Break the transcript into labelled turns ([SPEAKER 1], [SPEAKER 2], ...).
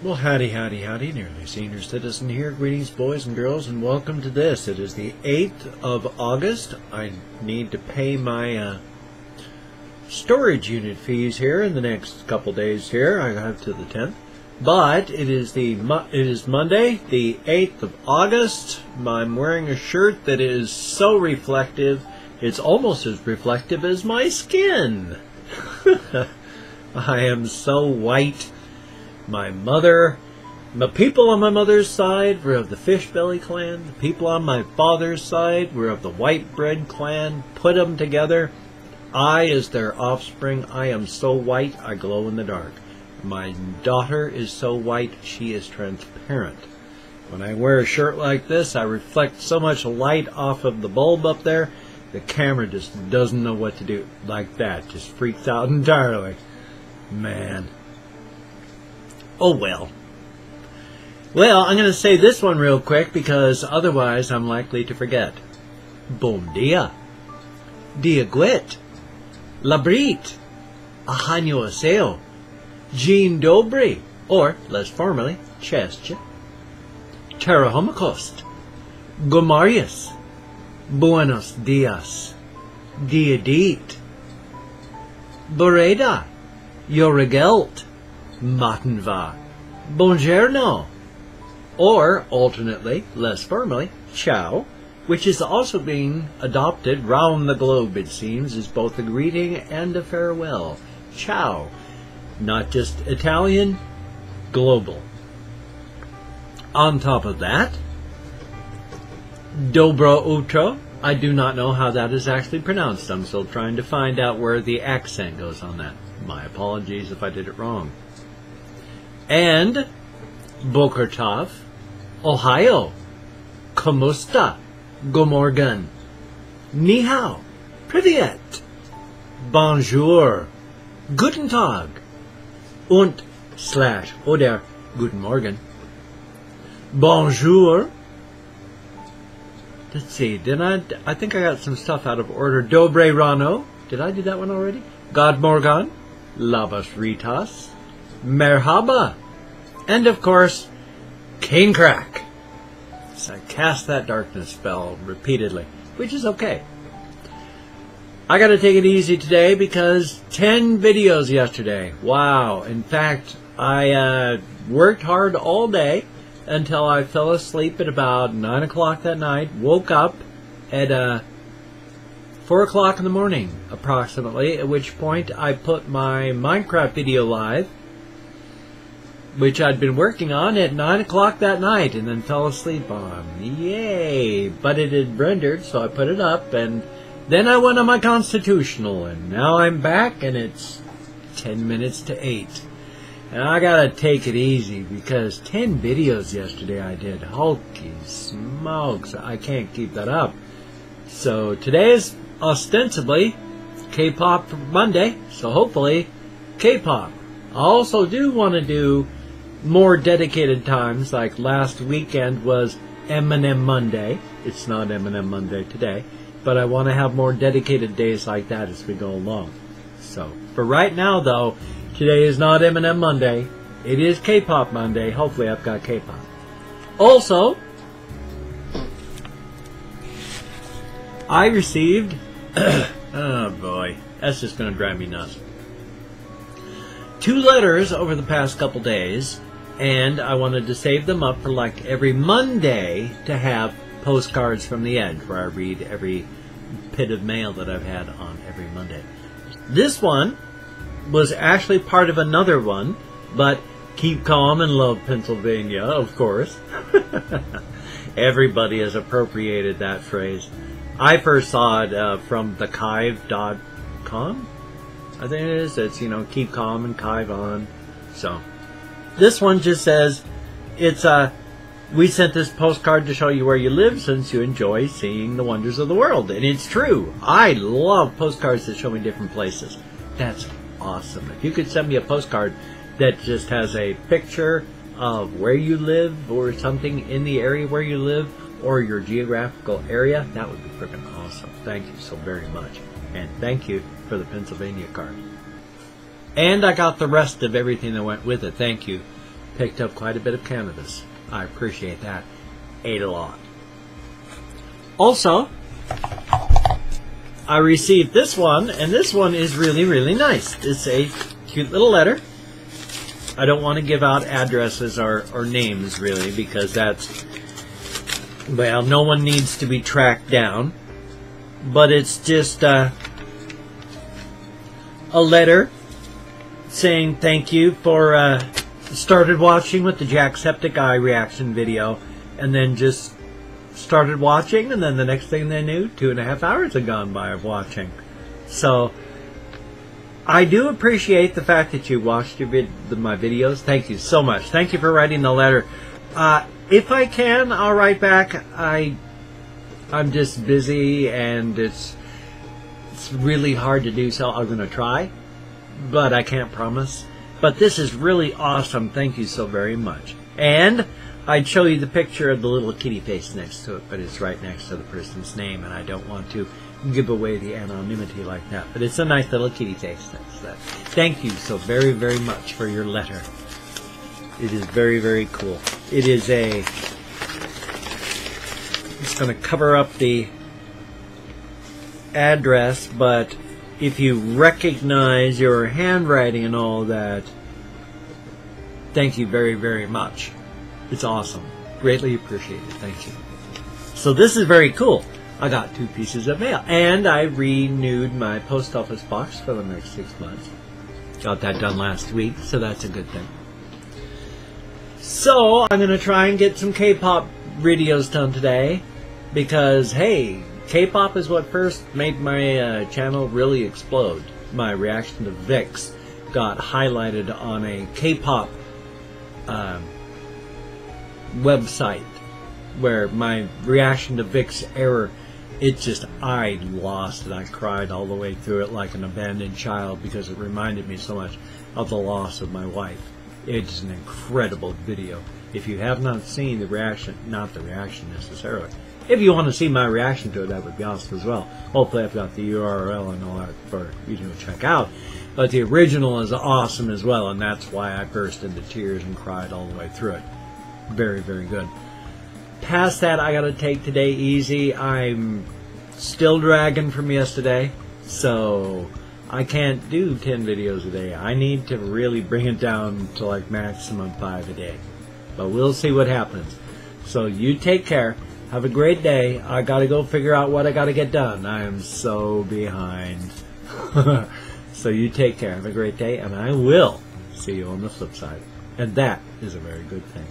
[SPEAKER 1] Well, howdy, howdy, howdy, nearly senior citizen here. Greetings, boys and girls, and welcome to this. It is the 8th of August. I need to pay my uh, storage unit fees here in the next couple days here. I have to the 10th. But it is the it is Monday, the 8th of August. I'm wearing a shirt that is so reflective. It's almost as reflective as my skin. I am so white my mother, the people on my mother's side were of the Fishbelly clan. The people on my father's side were of the White Bread clan. Put them together. I, as their offspring, I am so white I glow in the dark. My daughter is so white she is transparent. When I wear a shirt like this, I reflect so much light off of the bulb up there, the camera just doesn't know what to do. Like that, just freaks out entirely. Man. Oh well. Well, I'm going to say this one real quick because otherwise I'm likely to forget. Bom dia. Dia gwit. Labrit. Ahanyo aseo. Jean dobry. Or, less formally, Chestje. Terahomakost. Gomarius. Buenos dias. Dia dit. Boreda. Yorigelt. Matenva, Buongiorno, or alternately, less formally, Ciao, which is also being adopted round the globe, it seems, as both a greeting and a farewell. Ciao, not just Italian, global. On top of that, Dobro Utro. I do not know how that is actually pronounced. I'm still trying to find out where the accent goes on that. My apologies if I did it wrong and Boker Tov, Ohio, Kamusta, Gomorgan, Ni hao, Privyet, Bonjour, Guten Tag, und slash oder Guten Morgen. Bonjour. Let's see, did I, I think I got some stuff out of order. Dobre Rano. Did I do that one already? God Morgan. Lavas Ritas. Merhaba. And of course, Cane Crack. So I cast that darkness spell repeatedly, which is okay. I gotta take it easy today because 10 videos yesterday. Wow. In fact, I uh, worked hard all day until I fell asleep at about 9 o'clock that night, woke up at uh, 4 o'clock in the morning, approximately, at which point I put my Minecraft video live which I'd been working on at 9 o'clock that night and then fell asleep on. Yay! But it had rendered, so I put it up, and then I went on my constitutional, and now I'm back, and it's 10 minutes to 8. And I gotta take it easy, because 10 videos yesterday I did. Holy smokes, I can't keep that up. So today is ostensibly K-pop Monday, so hopefully K-pop. I also do want to do more dedicated times, like last weekend was Eminem Monday. It's not Eminem Monday today, but I want to have more dedicated days like that as we go along. So, for right now, though, today is not Eminem Monday. It is K-pop Monday. Hopefully, I've got K-pop. Also, I received. oh boy, that's just going to drive me nuts. Two letters over the past couple days and I wanted to save them up for like every Monday to have postcards from the edge where I read every pit of mail that I've had on every Monday. This one was actually part of another one, but keep calm and love Pennsylvania, of course. Everybody has appropriated that phrase. I first saw it uh, from thekive.com. I think it is. It's, you know, keep calm and kive on. So, this one just says, it's a, uh, we sent this postcard to show you where you live since you enjoy seeing the wonders of the world. And it's true. I love postcards that show me different places. That's awesome. If you could send me a postcard that just has a picture of where you live or something in the area where you live or your geographical area, that would be freaking awesome. Thank you so very much. And thank you for the Pennsylvania card. And I got the rest of everything that went with it. Thank you picked up quite a bit of cannabis. I appreciate that. Ate a lot. Also, I received this one, and this one is really, really nice. It's a cute little letter. I don't want to give out addresses or, or names, really, because that's, well, no one needs to be tracked down. But it's just uh, a letter saying thank you for uh, started watching with the Jacksepticeye reaction video, and then just started watching, and then the next thing they knew, two and a half hours had gone by of watching. So I do appreciate the fact that you watched vid- my videos. Thank you so much. Thank you for writing the letter. Uh, if I can, I'll write back. I I'm just busy, and it's it's really hard to do. So I'm going to try, but I can't promise. But this is really awesome. Thank you so very much. And I'd show you the picture of the little kitty face next to it, but it's right next to the person's name, and I don't want to give away the anonymity like that. But it's a nice little kitty face next to that. Thank you so very, very much for your letter. It is very, very cool. It is a. It's going to cover up the address, but if you recognize your handwriting and all that, thank you very, very much. It's awesome. Greatly appreciated. Thank you. So this is very cool. I got two pieces of mail. And I renewed my post office box for the next six months. Got that done last week, so that's a good thing. So I'm going to try and get some K-pop videos done today. Because, hey, K-pop is what first made my uh, channel really explode. My reaction to VIXX got highlighted on a K-pop um, website where my reaction to VIXX error, it just, I lost it. I cried all the way through it like an abandoned child because it reminded me so much of the loss of my wife. It's an incredible video. If you have not seen the reaction, not the reaction necessarily, if you want to see my reaction to it, that would be awesome as well. Hopefully I've got the URL and all that for you to check out. But the original is awesome as well, and that's why I burst into tears and cried all the way through it. Very, very good. Past that, I gotta take today easy. I'm still dragging from yesterday, so I can't do 10 videos a day. I need to really bring it down to like maximum 5 a day. But we'll see what happens. So you take care. Have a great day. I gotta go figure out what I gotta get done. I am so behind. so you take care. Have a great day, and I will see you on the flip side. And that is a very good thing.